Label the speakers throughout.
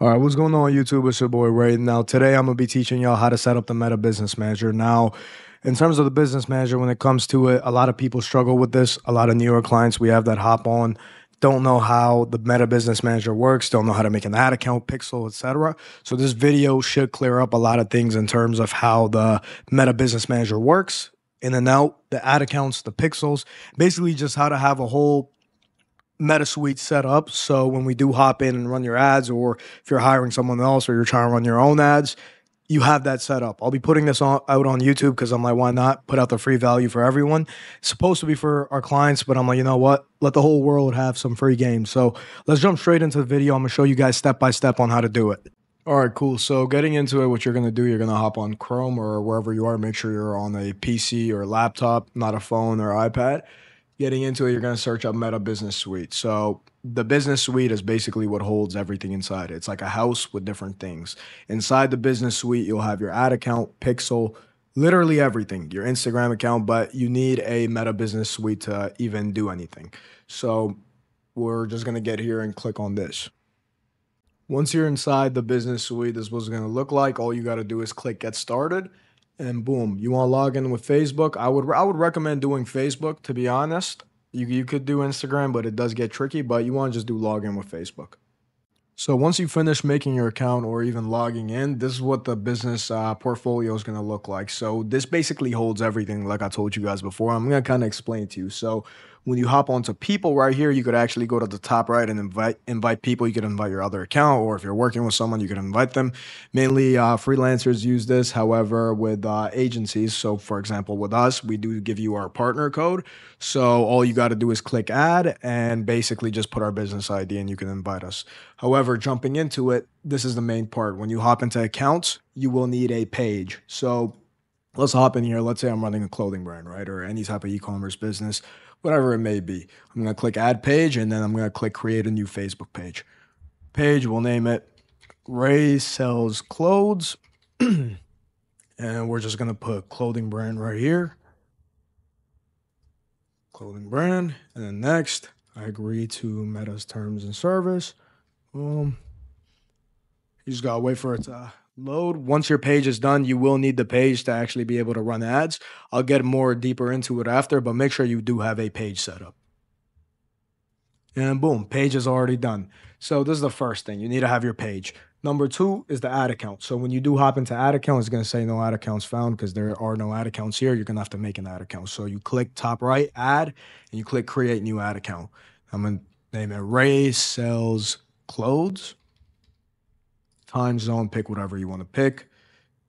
Speaker 1: All right, what's going on YouTube? It's your boy Ray. Now, today I'm gonna be teaching y'all how to set up the Meta Business Manager. Now, in terms of the Business Manager, when it comes to it, a lot of people struggle with this. A lot of newer clients we have that hop on don't know how the Meta Business Manager works, don't know how to make an ad account, pixel, etc. So this video should clear up a lot of things in terms of how the Meta Business Manager works, in and out, the ad accounts, the pixels, basically just how to have a whole Meta Suite set up. So when we do hop in and run your ads, or if you're hiring someone else or you're trying to run your own ads, you have that set up. I'll be putting this on, out on YouTube because I'm like, why not put out the free value for everyone? It's supposed to be for our clients, but I'm like, you know what? Let the whole world have some free games. So let's jump straight into the video. I'm gonna show you guys step by step on how to do it. All right, cool. So getting into it, what you're gonna do, you're gonna hop on Chrome or wherever you are. Make sure you're on a PC or laptop, not a phone or iPad getting into it, you're going to search up Meta Business Suite. So the business suite is basically what holds everything inside. It's like a house with different things. Inside the business suite, you'll have your ad account, pixel, literally everything, your Instagram account, but you need a Meta Business Suite to even do anything. So we're just going to get here and click on this. Once you're inside the business suite, this is what it's going to look like. All you got to do is click get started and boom, you want to log in with Facebook. I would I would recommend doing Facebook to be honest. You you could do Instagram, but it does get tricky. But you want to just do log in with Facebook. So once you finish making your account or even logging in, this is what the business uh, portfolio is going to look like. So this basically holds everything like I told you guys before. I'm going to kind of explain to you. So when you hop onto people right here, you could actually go to the top right and invite invite people. You could invite your other account, or if you're working with someone, you could invite them. Mainly uh, freelancers use this. However, with uh, agencies, so for example, with us, we do give you our partner code. So all you got to do is click add and basically just put our business ID and you can invite us. However, jumping into it, this is the main part. When you hop into accounts, you will need a page. So let's hop in here. Let's say I'm running a clothing brand, right? Or any type of e-commerce business whatever it may be. I'm going to click add page and then I'm going to click create a new Facebook page. Page, we'll name it Ray Sells Clothes. and we're just going to put clothing brand right here. Clothing brand. And then next, I agree to Meta's terms and service. Boom. You just got to wait for it to load. Once your page is done, you will need the page to actually be able to run ads. I'll get more deeper into it after, but make sure you do have a page set up. And boom, page is already done. So this is the first thing. You need to have your page. Number two is the ad account. So when you do hop into ad account, it's going to say no ad accounts found because there are no ad accounts here. You're going to have to make an ad account. So you click top right, add, and you click create new ad account. I'm going to name it Ray Sells Clothes time zone, pick whatever you want to pick.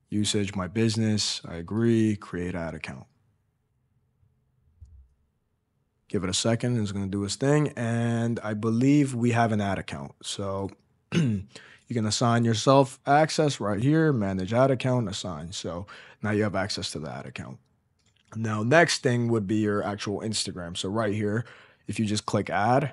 Speaker 1: Usage, my business, I agree, create ad account. Give it a second, it's going to do its thing. And I believe we have an ad account. So you can assign yourself access right here, manage ad account, assign. So now you have access to the ad account. Now, next thing would be your actual Instagram. So right here, if you just click add,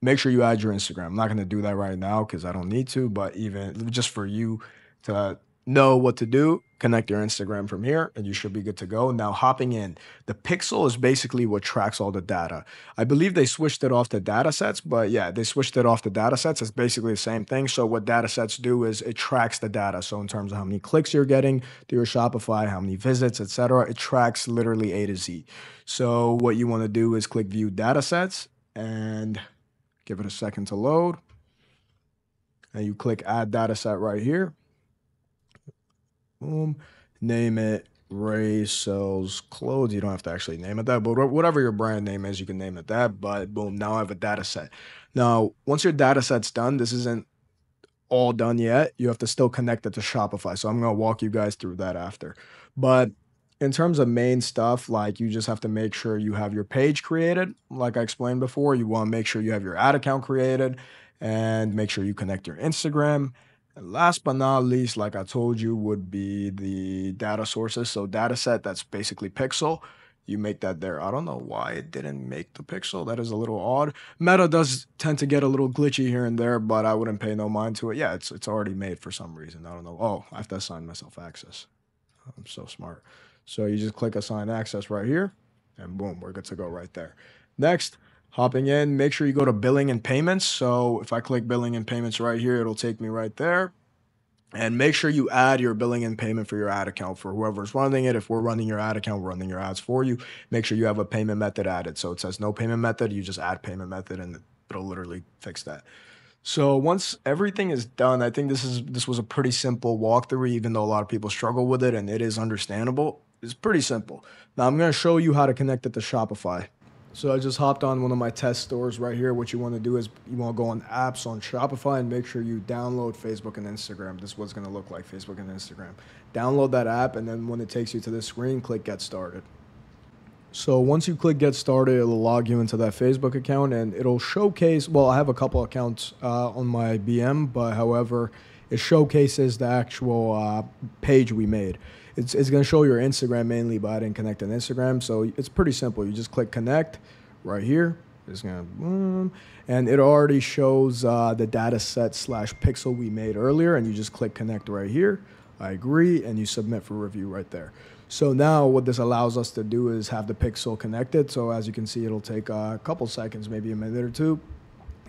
Speaker 1: make sure you add your Instagram. I'm not going to do that right now because I don't need to, but even just for you to know what to do, connect your Instagram from here and you should be good to go. Now, hopping in, the pixel is basically what tracks all the data. I believe they switched it off the data sets, but yeah, they switched it off the data sets. It's basically the same thing. So, what data sets do is it tracks the data. So, in terms of how many clicks you're getting through your Shopify, how many visits, etc., it tracks literally A to Z. So, what you want to do is click view data sets and Give it a second to load. And you click add data set right here. Boom. Name it Ray sells clothes. You don't have to actually name it that, but whatever your brand name is, you can name it that. But boom, now I have a data set. Now, once your data set's done, this isn't all done yet. You have to still connect it to Shopify. So I'm going to walk you guys through that after. But in terms of main stuff, like you just have to make sure you have your page created. Like I explained before, you want to make sure you have your ad account created and make sure you connect your Instagram. And last but not least, like I told you, would be the data sources. So data set, that's basically Pixel. You make that there. I don't know why it didn't make the pixel. That is a little odd. Meta does tend to get a little glitchy here and there, but I wouldn't pay no mind to it. Yeah, it's it's already made for some reason. I don't know. Oh, I have to assign myself access. I'm so smart. So you just click assign access right here and boom, we're good to go right there. Next, Hopping in, make sure you go to billing and payments. So if I click billing and payments right here, it'll take me right there. And make sure you add your billing and payment for your ad account for whoever's running it. If we're running your ad account, we're running your ads for you. Make sure you have a payment method added. So it says no payment method, you just add payment method and it'll literally fix that. So once everything is done, I think this is this was a pretty simple walkthrough, even though a lot of people struggle with it and it is understandable. It's pretty simple. Now I'm gonna show you how to connect it to Shopify. So I just hopped on one of my test stores right here. What you want to do is you want to go on apps on Shopify and make sure you download Facebook and Instagram. This is what's going to look like Facebook and Instagram. Download that app, and then when it takes you to this screen, click Get Started. So once you click Get Started, it'll log you into that Facebook account, and it'll showcase. Well, I have a couple accounts uh, on my BM, but however, it showcases the actual uh, page we made. It's, it's going to show your Instagram mainly, but I didn't connect an Instagram. So it's pretty simple. You just click connect right here. It's going to, boom. and it already shows uh, the data set slash pixel we made earlier. And you just click connect right here. I agree. And you submit for review right there. So now what this allows us to do is have the pixel connected. So as you can see, it'll take a couple seconds, maybe a minute or two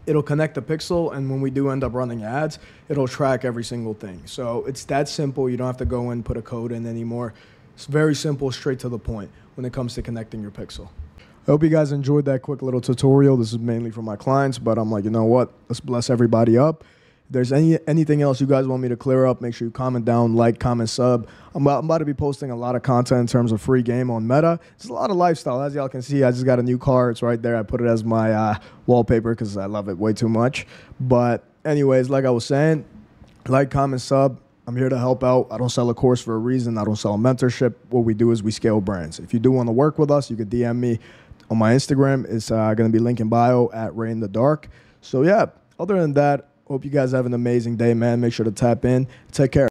Speaker 1: it'll connect the pixel and when we do end up running ads it'll track every single thing. So it's that simple. You don't have to go and put a code in anymore. It's very simple straight to the point when it comes to connecting your pixel. I hope you guys enjoyed that quick little tutorial. This is mainly for my clients, but I'm like, you know what? Let's bless everybody up there's any anything else you guys want me to clear up, make sure you comment down, like, comment, sub. I'm about, I'm about to be posting a lot of content in terms of free game on Meta. It's a lot of lifestyle. As y'all can see, I just got a new car. It's right there. I put it as my uh, wallpaper because I love it way too much. But anyways, like I was saying, like, comment, sub. I'm here to help out. I don't sell a course for a reason. I don't sell a mentorship. What we do is we scale brands. If you do want to work with us, you could DM me on my Instagram. It's uh, going to be link in bio at Ray in the Dark. So yeah, other than that, Hope you guys have an amazing day, man. Make sure to tap in. Take care.